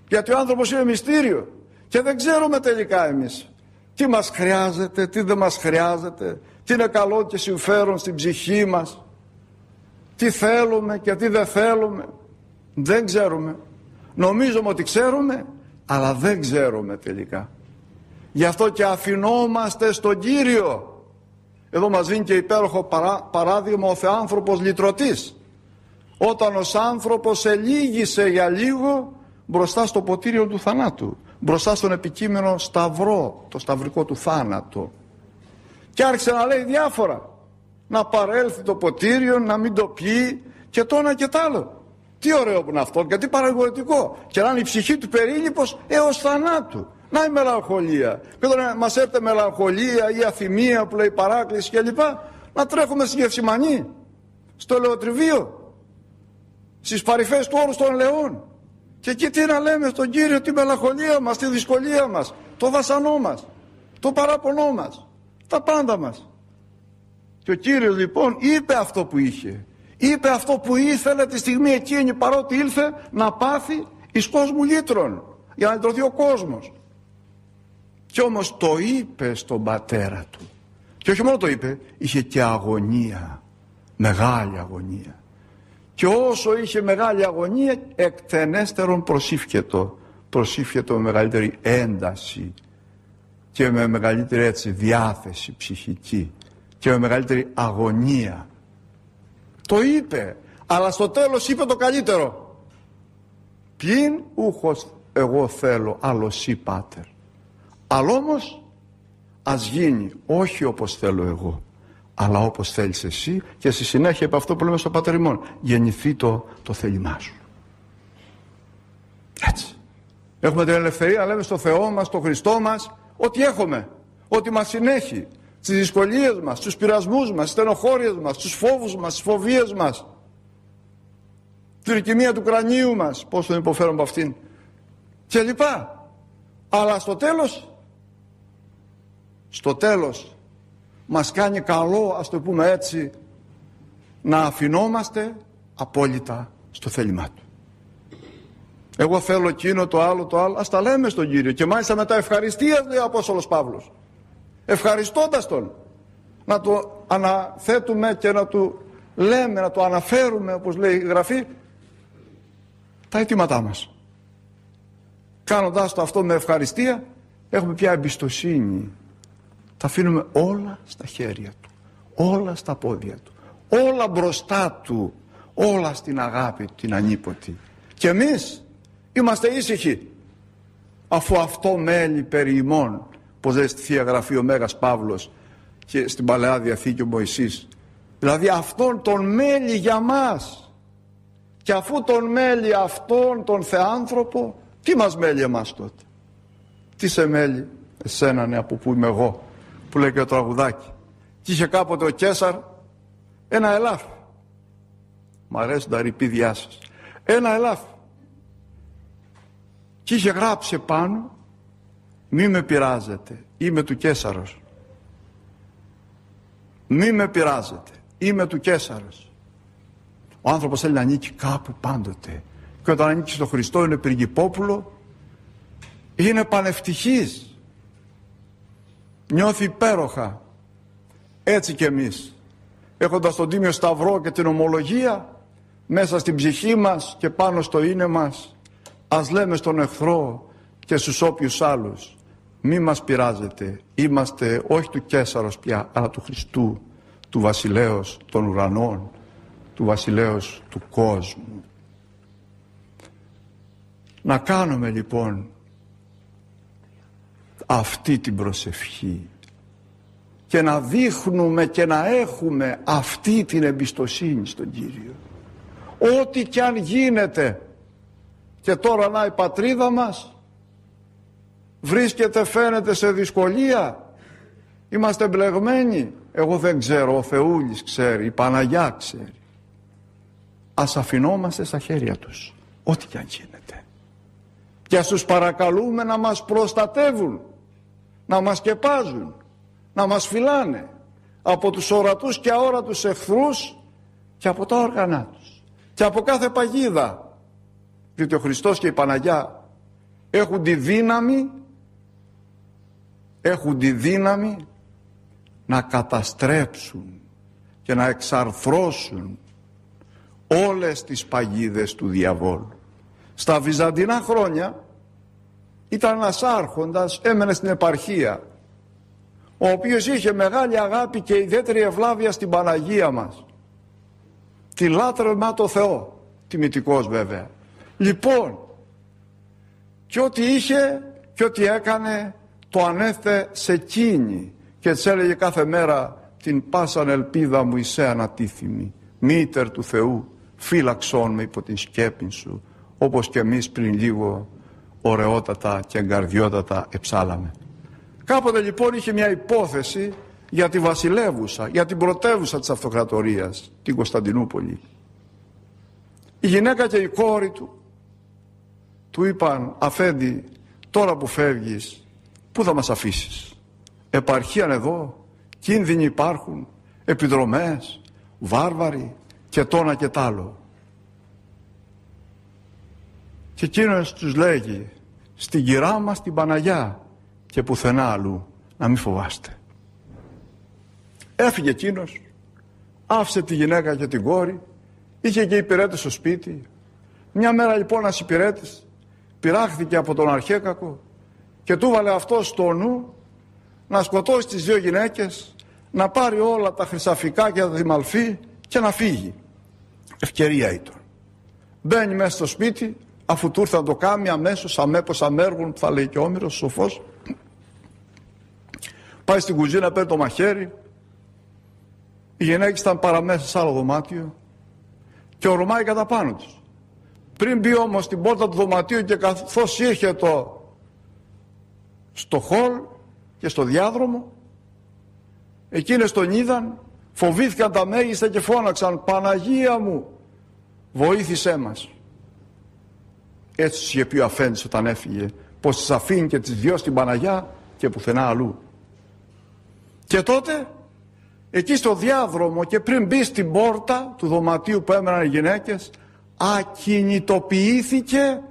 S2: Γιατί ο άνθρωπος είναι μυστήριο και δεν ξέρουμε τελικά εμείς τι μας χρειάζεται, τι δεν μας χρειάζεται, τι είναι καλό και συμφέρον στην ψυχή μας, τι θέλουμε και τι δεν θέλουμε. Δεν ξέρουμε. Νομίζουμε ότι ξέρουμε, αλλά δεν ξέρουμε τελικά. Γι' αυτό και αφινόμαστε στον Κύριο. Εδώ μας δίνει και υπέροχο παράδειγμα ο Θεάνθρωπος λυτρωτής. Όταν ο άνθρωπος ελίγησε για λίγο μπροστά στο ποτήριο του θανάτου μπροστά στον επικείμενο σταυρό το σταυρικό του θάνατο. Και άρχισε να λέει διάφορα. Να παρέλθει το ποτήριο να μην το πιει και το ένα και το άλλο. Τι ωραίο που είναι αυτό και τι παραγωγικό. Και να είναι η ψυχή του περίληπος έως θανάτου να η μελαγχολία και όταν μας έρθει μελαγχολία ή αθυμία που λέει παράκληση κλπ να τρέχουμε στη Γευσημανή στο ελαιοτριβείο στις παρυφές του όρους των λεών και εκεί τι να λέμε στον Κύριο τη μελαγχολία μας, τη δυσκολία μας, το βασανό μας, το παράπονό μας, τα πάντα μας. Και ο Κύριος λοιπόν είπε αυτό που είχε. Είπε αυτό που ήθελε τη στιγμή εκείνη παρότι ήλθε να πάθει εις κόσμου λύτρων για να λυτρωθεί ο κόσμος. Και όμως το είπε στον πατέρα του. Και όχι μόνο το είπε, είχε και αγωνία, μεγάλη αγωνία. Και όσο είχε μεγάλη αγωνία εκτενέστερον προσήφιετο προσήφιετο με μεγαλύτερη ένταση και με μεγαλύτερη έτσι διάθεση ψυχική και με μεγαλύτερη αγωνία. Το είπε αλλά στο τέλος είπε το καλύτερο. Ποιην ούχος εγώ θέλω άλλος ή πάτερ αλλά όμως ας γίνει όχι όπως θέλω εγώ αλλά όπως θέλεις εσύ και στη συνέχεια από αυτό που λέμε στο Πατέρ ημών γεννηθεί το, το θέλημά σου. Έτσι. Έχουμε την ελευθερία λέμε στο Θεό μας, στο Χριστό μας ό,τι έχουμε, ό,τι μας συνέχει στις δυσκολίες μας, στους πειρασμούς μας, στις στενοχώριες μας, στους φόβους μας, στις φοβίες μας τη ρικημία του κρανίου μας πώς τον υποφέρουμε από αυτήν και λοιπά αλλά στο τέλος στο τέλος μας κάνει καλό ας το πούμε έτσι να αφινόμαστε απόλυτα στο θέλημά του. Εγώ θέλω εκείνο το άλλο το άλλο. Ας τα λέμε στον Κύριο. Και μάλιστα μετά ευχαριστίας λέει ο Απόστολος Παύλος. Ευχαριστώντας τον να το αναθέτουμε και να του λέμε να το αναφέρουμε όπως λέει η Γραφή τα αιτήματά μας. Κάνοντας το αυτό με ευχαριστία έχουμε πια εμπιστοσύνη τα αφήνουμε όλα στα χέρια του όλα στα πόδια του όλα μπροστά του όλα στην αγάπη την ανίποτη. Και εμείς είμαστε ήσυχοι αφού αυτό μέλει περί ημών πως δεν στη Θεία Γραφή ο Μέγας Παύλος και στην Παλαιά Διαθήκη ο Μωυσής. Δηλαδή αυτόν τον μέλει για μας. Και αφού τον μέλει αυτόν τον θεάνθρωπο τι μας μέλει εμάς τότε; Τι σε μέλει; Εσένα ναι από που είμαι εγώ που λέει και ο τραγουδάκι και είχε κάποτε ο Κέσαρ ένα ελάφι. Μ' αρέσουν τα ρηπίδια σας. Ένα ελάφι. Και είχε γράψει πάνω μη με πειράζετε, είμαι του Κέσαρος. Μη με πειράζετε, είμαι του Κέσαρος. Ο άνθρωπος θέλει να ανήκει κάπου πάντοτε. Και όταν ανήκει στο Χριστό είναι πυργυπόπουλο, είναι πανευτυχής. Νιώθει υπέροχα. Έτσι κι εμείς. Έχοντας τον Τίμιο Σταυρό και την ομολογία, μέσα στην ψυχή μας και πάνω στο είναι μας, ας λέμε στον εχθρό και στους όποιους άλλους μη μας πειράζετε, είμαστε όχι του Κέσαρος πια, αλλά του Χριστού, του Βασιλέως των ουρανών, του Βασιλέως του κόσμου. Να κάνουμε λοιπόν αυτή την προσευχή. Και να δείχνουμε και να έχουμε αυτή την εμπιστοσύνη στον Κύριο. Ό,τι και αν γίνεται και τώρα να η πατρίδα μας βρίσκεται φαίνεται σε δυσκολία. Είμαστε μπλεγμένοι εγώ δεν ξέρω ο Θεούλης ξέρει η Παναγιά ξέρει. Ας αφινόμαστε στα χέρια τους ό,τι και αν γίνεται. Και ας τους παρακαλούμε να μας προστατεύουν να μας σκεπάζουν να μας φυλάνε από τους ορατούς και αόρατους εχθρούς και από τα όργανα τους και από κάθε παγίδα διότι ο Χριστός και η Παναγιά έχουν τη δύναμη έχουν τη δύναμη να καταστρέψουν και να εξαρθρώσουν όλες τις παγίδες του διαβόλου. Στα Βυζαντινά χρόνια ήταν ένας άρχοντας, έμενε στην επαρχία, ο οποίος είχε μεγάλη αγάπη και ιδιαίτερη ευλάβεια στην Παναγία μας. Τη λάτρευμα το Θεό, τιμητικός βέβαια. Λοιπόν, και ό,τι είχε και ό,τι έκανε το ανέθε σε εκείνη και της έλεγε κάθε μέρα την πάσαν ελπίδα μου είσαι ανατίθιμη μήτερ του Θεού φύλαξόν με υπό την σκέπη σου όπως και εμείς πριν λίγο ωραιότατα και εγκαρδιότατα εψάλαμε κάποτε λοιπόν είχε μια υπόθεση για τη βασιλεύουσα για την πρωτεύουσα της αυτοκρατορίας την Κωνσταντινούπολη η γυναίκα και η κόρη του του είπαν αφέντη τώρα που φεύγεις Πού θα μας αφήσεις; Επαρχίαν εδώ, κίνδυνοι υπάρχουν, επιδρομές, βάρβαροι και τόνα και τ' άλλο. Και εκείνος τους λέγει, στην κυρά μας την Παναγιά και πουθενά αλλού, να μην φοβάστε. Έφυγε εκείνος, άφησε τη γυναίκα και την κόρη, είχε και υπηρέτη στο σπίτι. Μια μέρα λοιπόν ένας υπηρέτης πειράχθηκε από τον αρχέκακο και του βάλε αυτό στο νου να σκοτώσει τις δύο γυναίκες να πάρει όλα τα χρυσαφικά και τα δημαλφή και να φύγει ευκαιρία ήταν μπαίνει μέσα στο σπίτι αφού του ήρθε να το κάνει αμέσως αμέπως αμέργων που θα λέει και ο Όμηρος σοφός. Πάει στην κουζίνα παίρνει το μαχαίρι. Οι γυναίκες ήταν παραμέσα σε άλλο δωμάτιο και ορμάει κατά πάνω τους πριν μπει όμως στην πόρτα του δωματίου και καθώς ήρθε το στο χολ και στο διάδρομο εκείνες τον είδαν φοβήθηκαν τα μέγιστα και φώναξαν Παναγία μου βοήθησέ μας έτσι είχε πει ο αφέντης όταν έφυγε πως τις αφήνει και τις δυο στην Παναγιά και πουθενά αλλού. Και τότε εκεί στο διάδρομο και πριν μπει στην πόρτα του δωματίου που έμεναν οι γυναίκες ακινητοποιήθηκε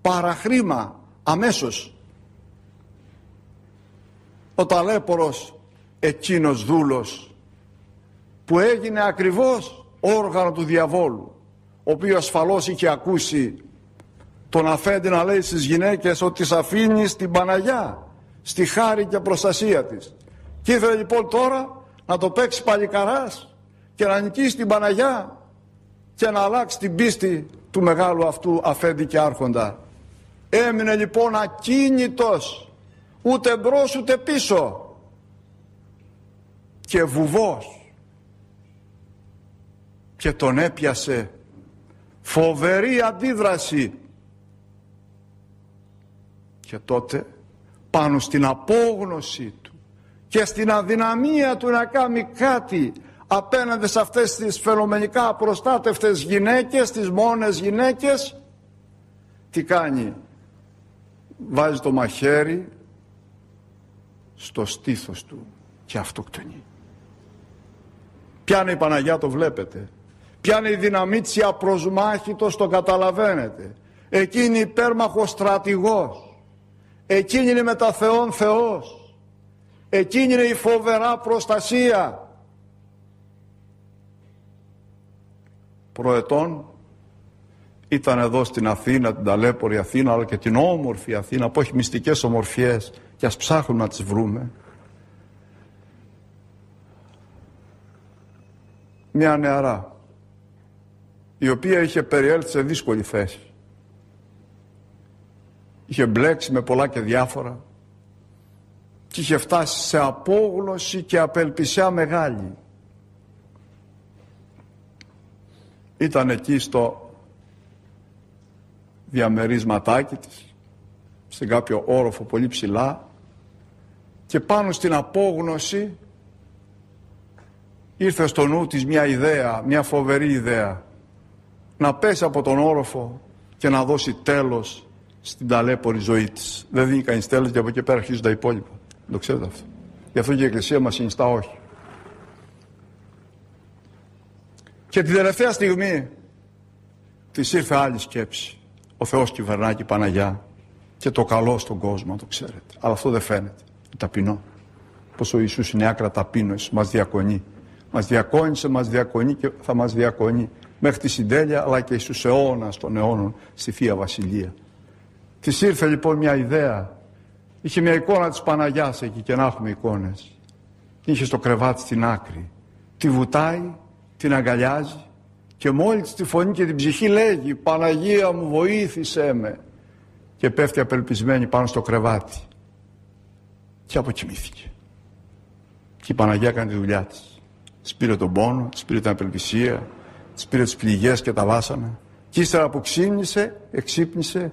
S2: παραχρήμα αμέσως. Ο ταλέπορος εκείνος δούλος που έγινε ακριβώς όργανο του διαβόλου ο οποίος ασφαλώς είχε ακούσει τον αφέντη να λέει στις γυναίκες ότι τις αφήνει στην Παναγιά στη χάρη και προστασία της. Και ήθελε λοιπόν τώρα να το παίξει παλικαράς και να νικήσει την Παναγιά και να αλλάξει την πίστη του μεγάλου αυτού αφέντη και άρχοντα. Έμεινε λοιπόν ακίνητος ούτε μπρος ούτε πίσω και βουβός. Και τον έπιασε. Φοβερή αντίδραση και τότε πάνω στην απόγνωση του και στην αδυναμία του να κάνει κάτι απέναντι σε αυτές τις φαινομενικά απροστάτευτες γυναίκες, τις μόνες γυναίκες, τι κάνει; Βάζει το μαχαίρι στο στήθος του και αυτοκτονεί. Ποια η Παναγιά το βλέπετε. Ποια είναι η δυναμίτσια απροσμάχητος το καταλαβαίνετε. Εκείνη υπέρμαχος στρατηγός. Εκείνη είναι τα Θεόν Θεός. Εκείνη είναι η φοβερά προστασία. Προετών ήταν εδώ στην Αθήνα, την ταλέπορη Αθήνα, αλλά και την όμορφη Αθήνα που έχει μυστικές ομορφιές και ας ψάχνουμε να τις βρούμε. Μια νεαρά, η οποία είχε περιέλθει σε δύσκολη θέση. Είχε μπλέξει με πολλά και διάφορα και είχε φτάσει σε απόγνωση και απελπισιά μεγάλη. Ήταν εκεί στο διαμερίσματάκι της, σε κάποιο όροφο πολύ ψηλά και πάνω στην απόγνωση ήρθε στο νου της μια ιδέα, μια φοβερή ιδέα να πέσει από τον όροφο και να δώσει τέλος στην ταλέπορη ζωή της. Δεν δίνει κανείς τέλος και από εκεί πέρα αρχίζουν τα υπόλοιπα. Το ξέρετε αυτό. Γι' αυτό και η Εκκλησία μας συνιστά όχι. Και την τελευταία στιγμή της ήρθε άλλη σκέψη. Ο Θεός κυβερνάει και η Παναγιά και το καλό στον κόσμο, το ξέρετε. Αλλά αυτό δεν φαίνεται. Ταπεινό. Πως ο Ιησούς είναι άκρα ταπείνος, μας διακονεί. Μας διακόνησε, μας διακονεί και θα μας διακονεί μέχρι τη συντέλεια αλλά και στους αιώνας των αιώνων στη Θεία Βασιλεία. Της ήρθε λοιπόν μια ιδέα. Είχε μια εικόνα της Παναγιάς εκεί και να έχουμε εικόνες. Είχε στο κρεβάτι στην άκρη. Τη βουτάει, την αγκαλιάζει και μόλις τη φωνή και την ψυχή λέγει «Παναγία μου βοήθησέ με» και πέφτει απελπισμένη πάνω στο κρεβάτι και αποκοιμήθηκε. Και η Παναγία έκανε τη δουλειά της. Σπήρε τον πόνο, σπήρε την απελπισία, σπήρε τις πληγές και τα βάσανα και ύστερα που ξύμνησε, εξύπνησε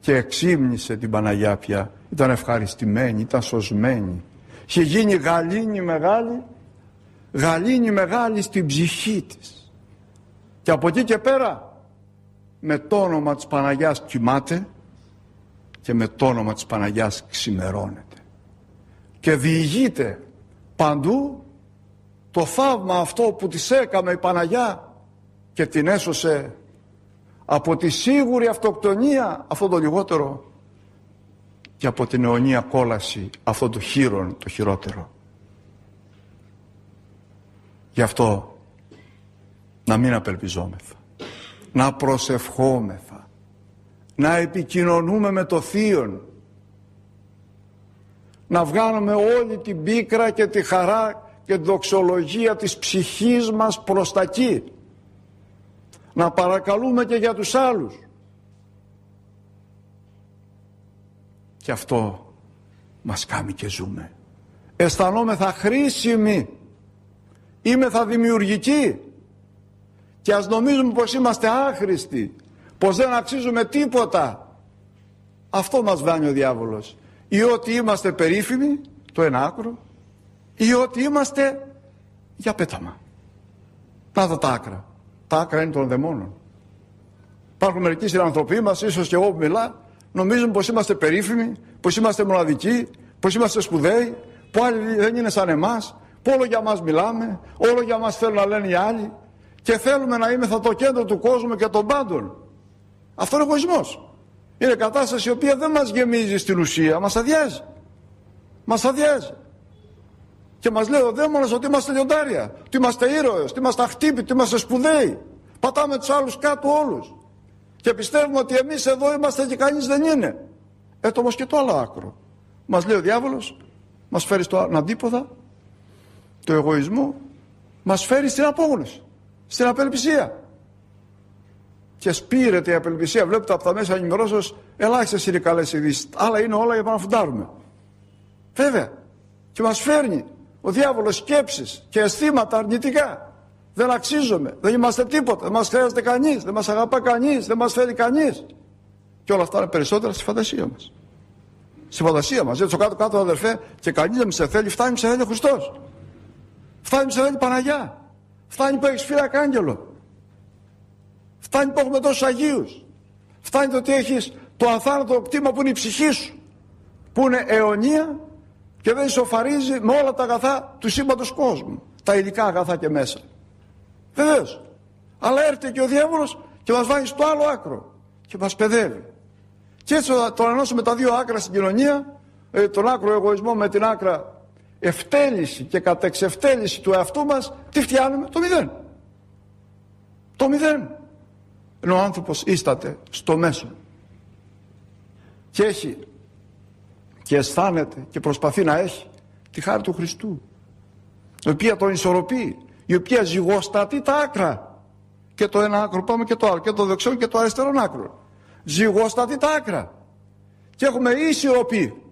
S2: και εξύμνησε την Παναγιά πια. Ήταν ευχαριστημένη, ήταν σωσμένη. Είχε γίνει γαλήνη μεγάλη, γαλήνη μεγάλη στην ψυχή της. Και από εκεί και πέρα με το όνομα της Παναγιάς κοιμάται και με το όνομα της Παναγιάς ξημερώνεται. Και διηγείται παντού το θαύμα αυτό που της έκαμε η Παναγιά και την έσωσε από τη σίγουρη αυτοκτονία αυτό το λιγότερο και από την αιωνία κόλαση αυτό το χείρον το χειρότερο. Γι' αυτό να μην απελπιζόμεθα, να προσευχόμεθα, να επικοινωνούμε με το Θείον, να βγάλουμε όλη την πίκρα και τη χαρά και τη δοξολογία της ψυχής μας προς τα εκεί να παρακαλούμε και για τους άλλους. Και αυτό μας κάνει και ζούμε. Αισθανόμεθα χρήσιμοι. Είμαι θα δημιουργικοί. Και ας νομίζουμε πως είμαστε άχρηστοι πως δεν αξίζουμε τίποτα. Αυτό μας βάνει ο διάβολος. Ή ότι είμαστε περίφημοι το ένα άκρο ή ότι είμαστε για πέταμα. Να δω τα άκρα τα άκρα είναι των δαιμόνων. Υπάρχουν μερικοί συνανθρωποί μας, ίσως και εγώ που μιλά, νομίζουν πως είμαστε περίφημοι, πως είμαστε μοναδικοί, πως είμαστε σπουδαίοι, που άλλοι δεν είναι σαν εμάς, που όλο για μας μιλάμε, όλο για μας θέλουν να λένε οι άλλοι και θέλουμε να είμαστε το κέντρο του κόσμου και των πάντων. Αυτό είναι εγωισμός. Είναι κατάσταση η οποία δεν μας γεμίζει στην ουσία, μας αδειάζει. Μας αδειάζει. Και μας λέει ο δαίμονας ότι είμαστε λιοντάρια, ότι είμαστε ήρωες, ότι είμαστε αχτύπητοι, ότι είμαστε σπουδαίοι. Πατάμε τους άλλους κάτω όλους. Και πιστεύουμε ότι εμείς εδώ είμαστε και κανείς δεν είναι. Έτσι όμως και το άλλο άκρο. Μας λέει ο διάβολος, μας φέρει στο αντίποδα, το εγωισμό, μας φέρει στην απόγνωση, στην απελπισία. Και σπήρεται η απελπισία. Βλέπετε από τα μέσα ενημερώσεως ελάχιστες είναι καλές ειδήσεις. Άλλα είναι όλα για να φουντάρουμε. Βέβαια. Και μας φέρνει ο διάβολος σκέψεις και αισθήματα αρνητικά. Δεν αξίζουμε, δεν είμαστε τίποτα, δεν μας χρειάζεται κανείς, δεν μας αγαπά κανείς, δεν μας φέρει κανείς. Και όλα αυτά είναι περισσότερα στη φαντασία μας. Στη φαντασία μας, γιατί στο κάτω-κάτω αδερφέ και κανείς δεν σε θέλει, φτάνει σε θέλει ο Χριστός. Φτάνει σε θέλει η Παναγιά. Φτάνει που έχεις φύλακα άγγελο. Φτάνει που έχουμε τόσους Αγίους. Φτάνει το ότι έχεις το αθάνατο κτήμα που είναι η ψυχή σου. Που είναι αιωνία και δεν ισοφαρίζει με όλα τα αγαθά του σύμπαντος κόσμου. Τα υλικά αγαθά και μέσα. Βεβαίως. Αλλά έρχεται και ο διάβολος και μας βάζει στο άλλο άκρο και μας παιδεύει. Και έτσι το ενώσουμε τα δύο άκρα στην κοινωνία, ε, τον άκρο εγωισμό με την άκρα ευτέληση και κατεξευτέληση του εαυτού μας, τι φτιάνουμε, το μηδέν. Το μηδέν. Ενώ ο άνθρωπος ίσταται στο μέσο. Και έχει και αισθάνεται και προσπαθεί να έχει τη χάρη του Χριστού η οποία τον ισορροπεί η οποία ζυγοστατεί τα άκρα και το ένα άκρο πάμε και το άλλο και το δεξιό και το αριστερό άκρο. Ζυγοστατεί τα άκρα. Και έχουμε ισορροπή.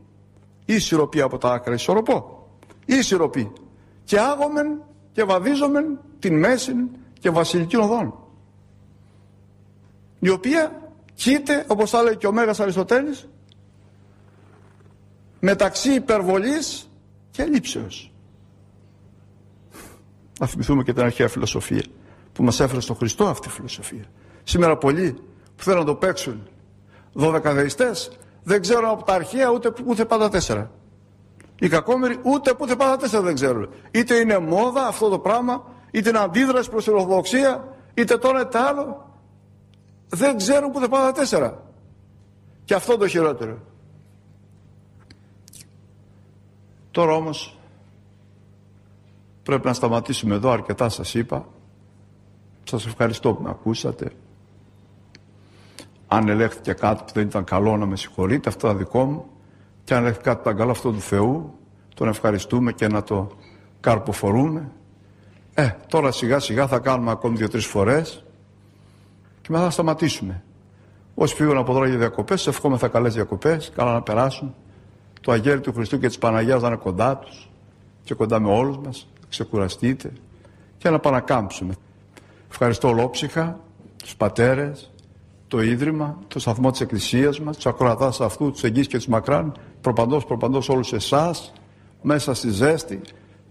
S2: Ισορροπή από τα άκρα ισορροπώ. Ισορροπή. Και άγομεν και βαδίζομεν την μέση και βασιλική οδόν. Η οποία κοίται όπως θα λέει και ο Μέγας Αριστοτέλης μεταξύ υπερβολής και λήψεως. Να θυμηθούμε και την αρχαία φιλοσοφία που μας έφερε στον Χριστό αυτή η φιλοσοφία. Σήμερα πολλοί που θέλουν να το παίξουν δωδεκαδεϊστές δεν ξέρουν από τα αρχαία ούτε, ούτε πάντα τέσσερα. Οι κακόμεροι ούτε ούτε πάντα τέσσερα δεν ξέρουν. Είτε είναι μόδα αυτό το πράγμα, είτε είναι αντίδραση προς την Ορθοδοξία, είτε τώρα είναι άλλο. Δεν ξέρουν ούτε πάντα τέσσερα. Και αυτό το χειρότερο. Τώρα όμως πρέπει να σταματήσουμε εδώ, αρκετά σας είπα. Σας ευχαριστώ που με ακούσατε. Αν ελέγχθηκε κάτι που δεν ήταν καλό να με συγχωρείτε, αυτό είναι δικό μου. Και αν ελέγχθηκε κάτι που ήταν καλό αυτό του Θεού, τον ευχαριστούμε και να το καρποφορούμε. Ε, τώρα σιγά σιγά θα κάνουμε ακόμη δύο-τρεις φορές και μετά θα σταματήσουμε. Όσοι φύγουν από τώρα για διακοπές, ευχόμεθα καλές διακοπές, καλά να περάσουν το αγέρι του Χριστού και της Παναγίας να είναι κοντά τους και κοντά με όλους μας, ξεκουραστείτε και να παρακάμψουμε. Ευχαριστώ ολόψυχα τους πατέρες, το Ίδρυμα, το σταθμό της Εκκλησίας μας, τους ακροατάς αυτού, τους εγγύς και τους μακράν, προπαντός, προπαντός όλους εσάς, μέσα στη ζέστη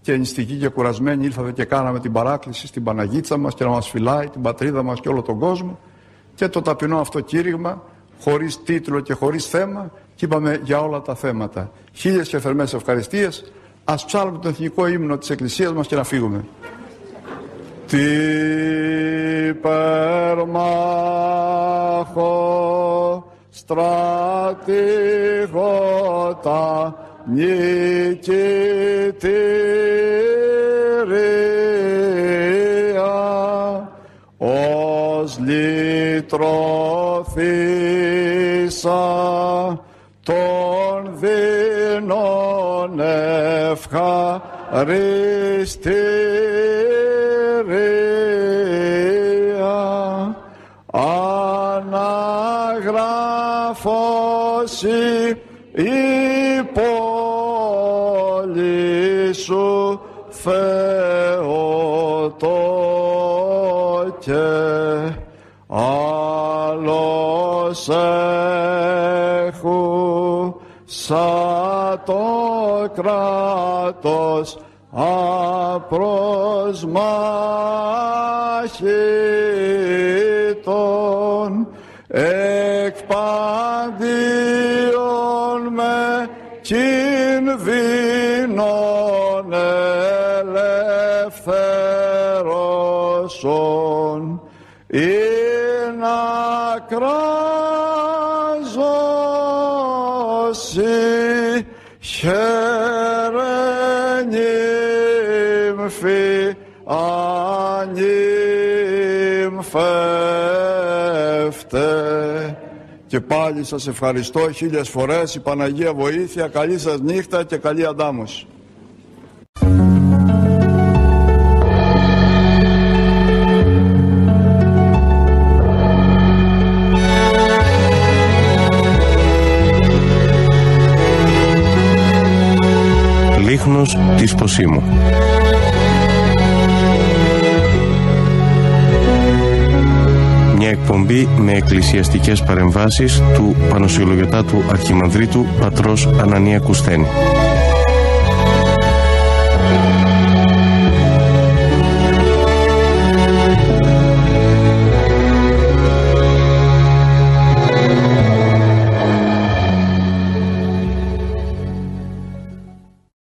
S2: και νηστικοί και κουρασμένοι ήρθατε και κάναμε την παράκληση στην Παναγίτσα μας και να μας φυλάει την πατρίδα μας και όλο τον κόσμο και το ταπεινό αυτό κήρυγμα χωρίς τίτλο και χωρίς θέμα και είπαμε για όλα τα θέματα. Χίλιες και θερμές ευχαριστίες. Ας ψάλουμε τον εθνικό ύμνο της Εκκλησίας μας και να φύγουμε. Τι περμάχο στρατηγότα νικητήρια ως λυτρωθήσα ευχαριστήρια. Αναγράφωση η πόλη σου Θεότο και άλλος σαν το κράτος απροσμάχητον. εκπαντίον ανύμφευτε και πάλι σας ευχαριστώ χίλιες φορές. Η Παναγία βοήθεια. Καλή σας νύχτα και καλή αντάμωση.
S1: Λίχνος της Ποσίμου εκπομπή με εκκλησιαστικές παρεμβάσεις του Πανοσιολογιωτάτου Αρχιμανδρίτου Πατρός Ανανία Κουσθένη.